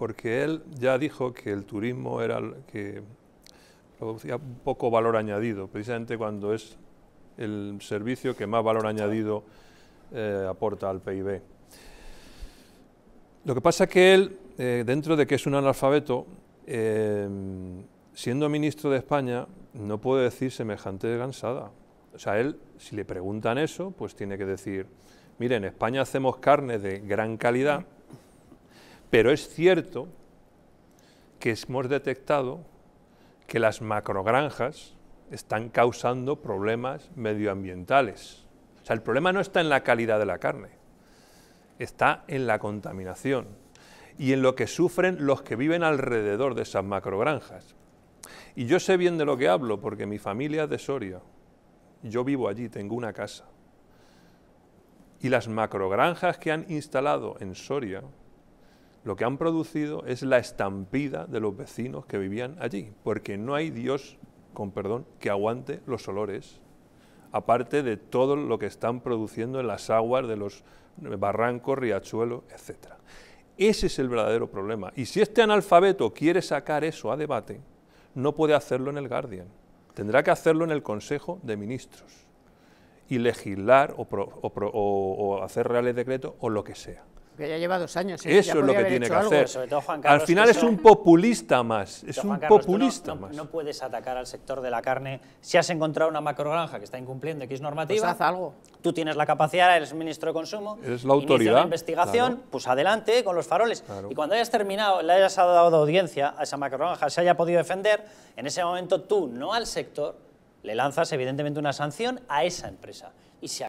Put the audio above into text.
porque él ya dijo que el turismo era que producía poco valor añadido, precisamente cuando es el servicio que más valor añadido eh, aporta al PIB. Lo que pasa es que él, eh, dentro de que es un analfabeto, eh, siendo ministro de España, no puede decir semejante gansada. O sea, él, si le preguntan eso, pues tiene que decir, mire, en España hacemos carne de gran calidad, pero es cierto que hemos detectado que las macrogranjas están causando problemas medioambientales. O sea, el problema no está en la calidad de la carne, está en la contaminación y en lo que sufren los que viven alrededor de esas macrogranjas. Y yo sé bien de lo que hablo porque mi familia es de Soria. Yo vivo allí, tengo una casa. Y las macrogranjas que han instalado en Soria, lo que han producido es la estampida de los vecinos que vivían allí, porque no hay Dios, con perdón, que aguante los olores, aparte de todo lo que están produciendo en las aguas de los barrancos, riachuelos, etc. Ese es el verdadero problema. Y si este analfabeto quiere sacar eso a debate, no puede hacerlo en el Guardian, tendrá que hacerlo en el Consejo de Ministros y legislar o, hacer reales decretos o lo que sea. Que ya lleva dos años. ¿eh? Eso es lo que tiene que hacer. Al final es un populista más. Es un populista no, más. No puedes atacar al sector de la carne. Si has encontrado una macrogranja que está incumpliendo X normativa, pues haz algo. Tú tienes la capacidad, eres ministro de Consumo. Eres la autoridad. la investigación, pues adelante con los faroles. Y cuando hayas terminado, le hayas dado audiencia a esa macrogranja, se haya podido defender, en ese momento tú, no al sector, le lanzas evidentemente una sanción a esa empresa. Y se